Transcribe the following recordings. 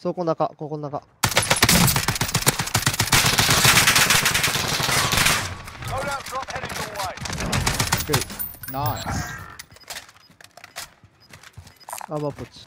そこ中、ここ中。アバポチ。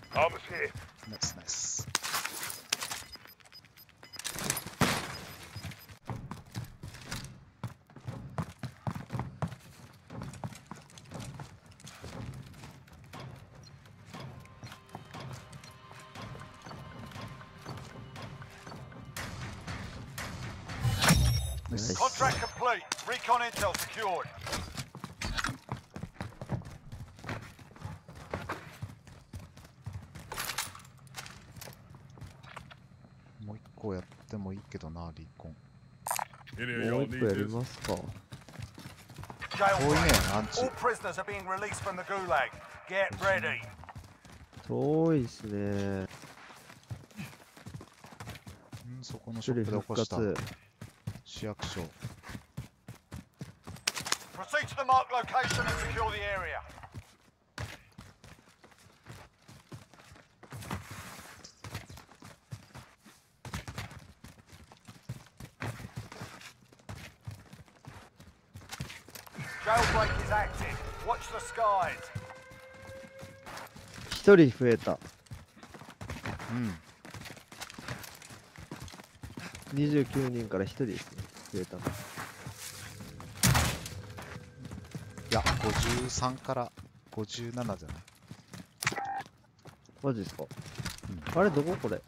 ナイス Contract complete. Recon intel secured. もう一個やってもいいけどなリコンもう一個やりますか遠いね.アンチ All prisoners are being released from the gulag. Get ready. 遠いっすねうんそこのショッ処理復プで起こした活市役所。一人増えた。29人から一人ですね。増えた。のいや53から57じゃない？マジですか、うあれどここれ？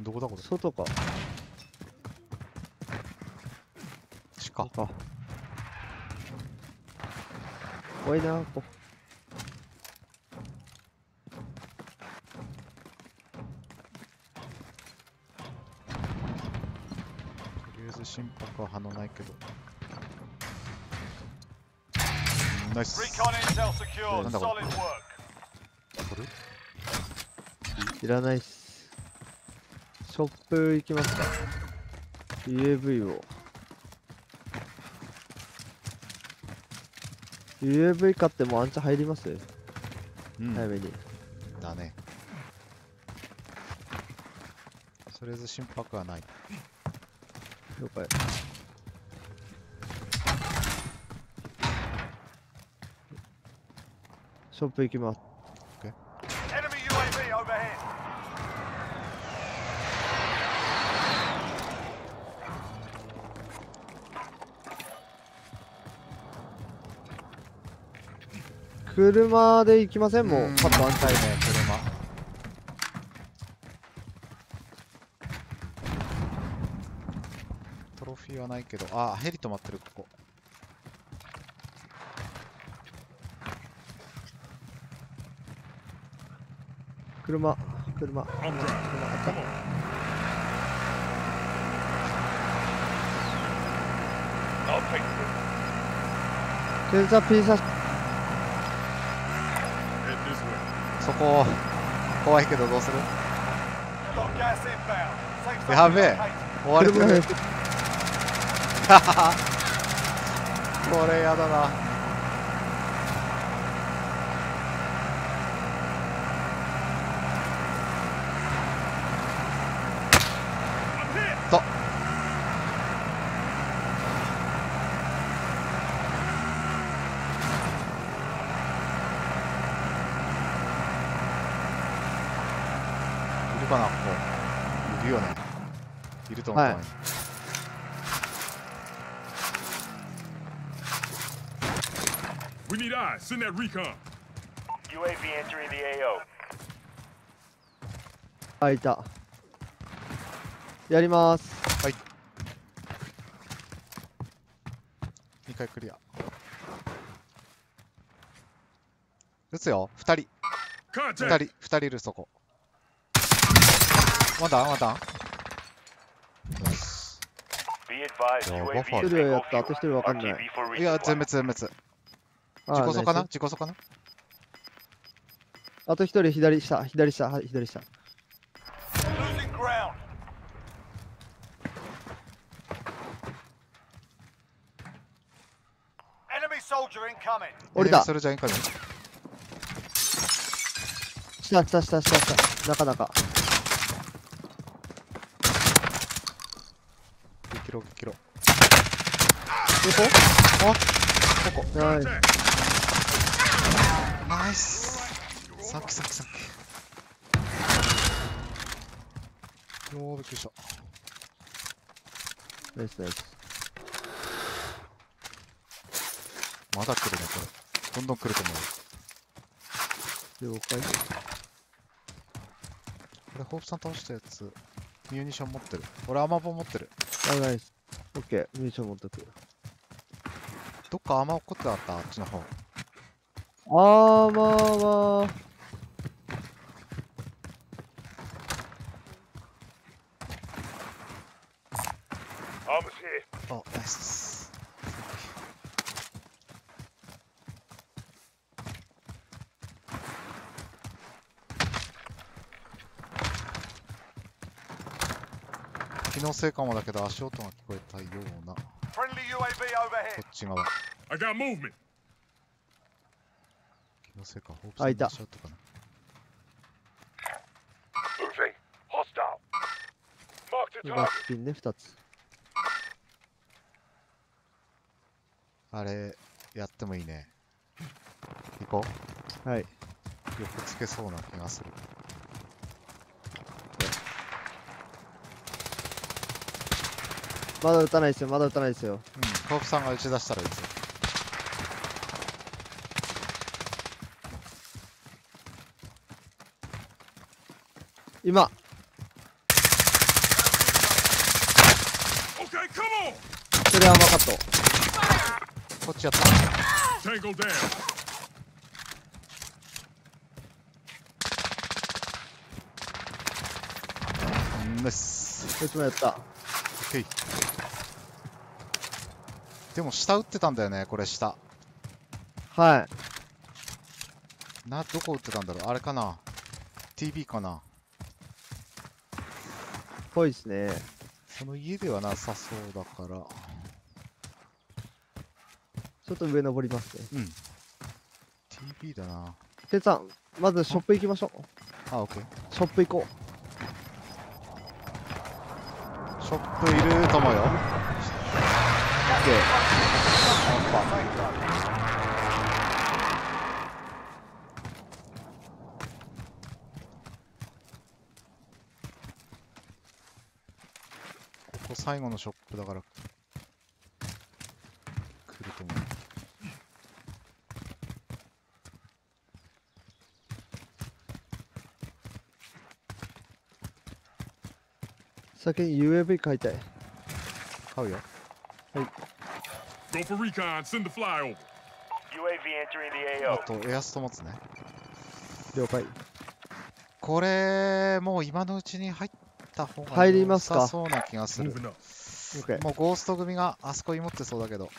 どこだこれ？外か。地下。あ。怖いなここは反応ないけど。うんナイス。Secured. Another Solid one. work. これ？いらないっす。ショップ行きますか。UAV を。UAV 買ってもアンチ入ります？うん。早めに。だね。とりあえず心拍はない了解。ショップ行きます。Enemy UAV overhead. 車で行きません？もうパッとアンチたいね車トロフィーはないけど。あヘリ止まってるここ。車、車、あピザそこ怖いけどどうする？やべえ。終わる。これやだな。といるかなここ。いるよね。いると思ったの We need eyes. Send that reek。あいたやります。はい。二回クリア。撃つよ。二人。二人、二人いるそこ。まだ、まだ。よし。ーバ。やった。あと一人わかんない。いや、全滅、全滅。自己走かな？自己走かな？あと一人左下、左下、はい左下。降りた。それじゃいいかね下、下、下、下、下。中中。激キロ激キロどここ？こナイス。Contact. ナイスさっきさっきさっきよーびっくりした。ナイスナイス。まだ来るねこれ。どんどん来ると思う。よ了解。これホープさん倒したやつ。ミュニション持ってる。俺アマボ持ってる。あ、ナイス。オッケー、ミニション持っとく。どっかアマ落っこってあった？あっちの方あーまあまあのせいかもだけど足音が聞こえたような。こっち側。気のせいかホープさんあいたの足音かな Moving. Hostile. Mark the バッ target. ピンね、二つ。あれやってもいいね行こはい。うよくつけそうな気がするまだ撃たないですよ、まだ撃たないですよ。うんホープさんが打ち出したらいいですよ今、Okay, come on. それは甘かった。こっちやったんですこいつもやった。オッケーでも下打ってたんだよねこれ下はい。などこ打ってたんだろう？あれかな？TB かな？ぽいですね。その家ではなさそうだからちょっと上登りますね。うん TB だなてつさん、まずショップ行きましょう。あオッケーショップ行こショップいる？と思うよう。オッケここ最後のショップだから来ると思うー。先に UAV 買いたい。買うよ Go for recon. Send the flyover. UAV entering the あ AO. とエアスト持つね了解。これもう今のうちに入った方が入りますか？そうな気がする。もうゴースト組があそこに持ってそうだけど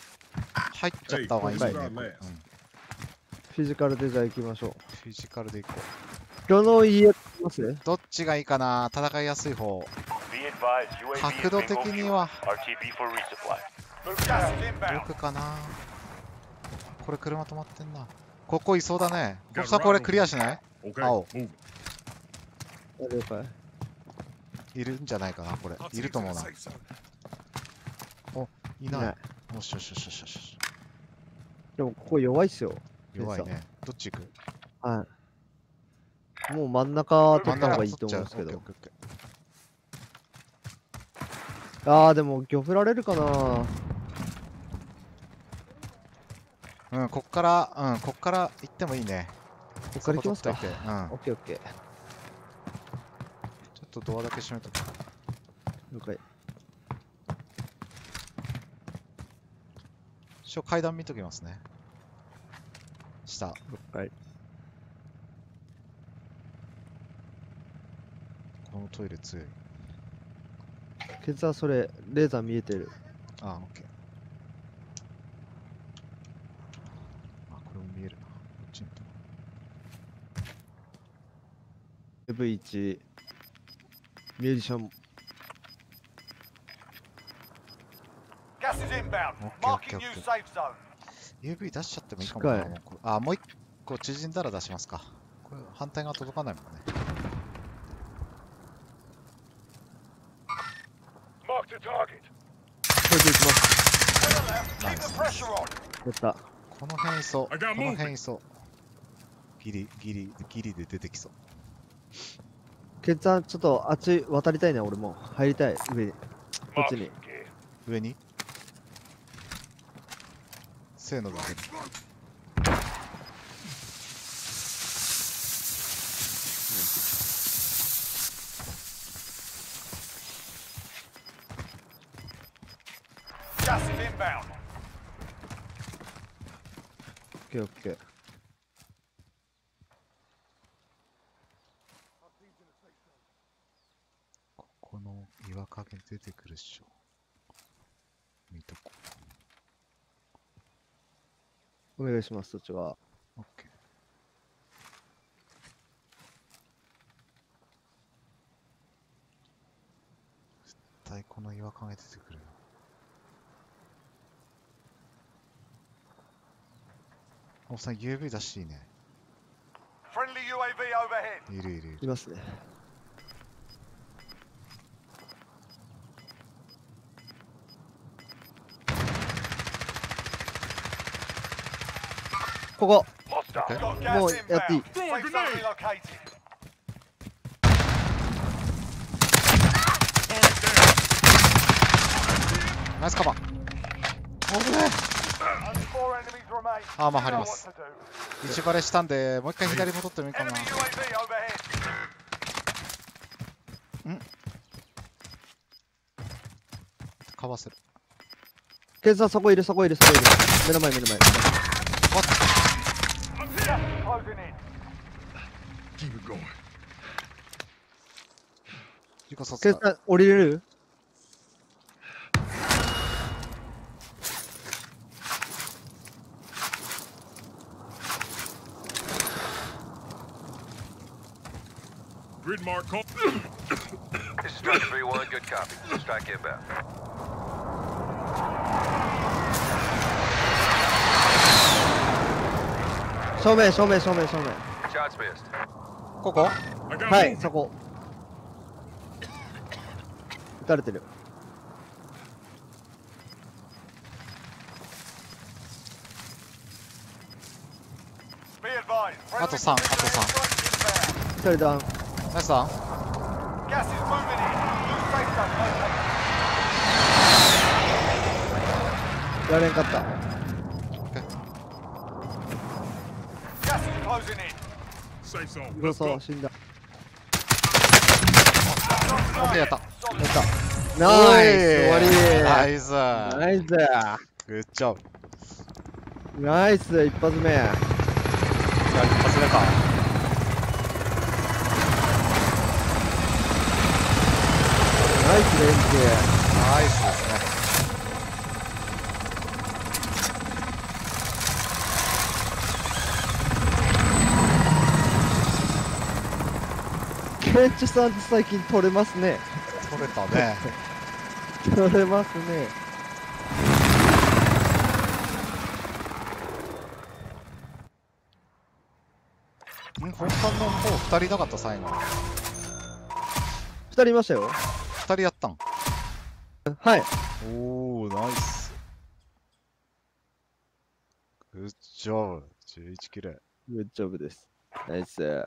入っちゃった方がいいんだよね、はいうん。フィジカルでじゃあ行きましょう。フィジカルでいこう。どの家ます？どっちがいいかな？戦いやすい方。角度的に.は.奥かな？これ車止まってんな。ここいそうだね。コさんこれクリアしない？Oh. あ了解。いるんじゃないかなこれ。いると思うな。zone. いない。よしよしよしよしよし。でもここ弱いっすよ。弱いね。どっち行く？はい。もう真ん中取った方がいいと思うんですけど。あー、でも、漁振られるかな。ーうんこっからうんこっから行ってもいいね。こっから行きますか。うん。オッケーオッケー。とドアだけ閉めとく了解。一応階段見ときますね下了解。このトイレ強いケツはそれ、レーザー見えてる。あ、オッケー。あ、これも見えるな。こっちにと V1 ミュージシャン。ガ。UV 出しちゃってもいいかも。あ、もう一個縮んだら出しますか。反対側届かないもんね。こ。やった。この辺いそ。この辺いそ。ギリギリギリで出てきそう。ケンちゃんちょっとあっち渡りたいね俺も。入りたい上に。こっちに.上に？せーのだ.オッケーオッケーここの岩陰出てくるっしょ。見とこお願いしますそっちはう。オッケー。絶対この岩陰出てくるよ。おっさん UV 出していいね。UAV. いるいるいる。いますねここ。もうやっていいナイスカバー危ねえアーマー張ります一バレしたんでもう一回左戻ってもいいかな。んかバーするケンさそこいるそこいるそこいる。目の前目の前,目の前 closing in. Keep it going. 自己卒だ。ケンさん降りれる Grid mark call. This is Striker 3-1, good copy. Strike inbound. 正面正面正面正面。ここ？はい。そこ。撃たれてる。あと3あと3一人ダウンナイスダウやれんかった。Let's そ go. 死んだやった。やったナイス終わりナイスナイスグッジョブ。ナイス一発目や一発目か。ナイス連携ナイスですね。ケンチさんって最近取れますね取れたね。取れますねん本館の方2人なかった最後。二人いましたよ2人やったん。はいおー、ナイス。グッジョブ。11キレ。グッジョブですナイス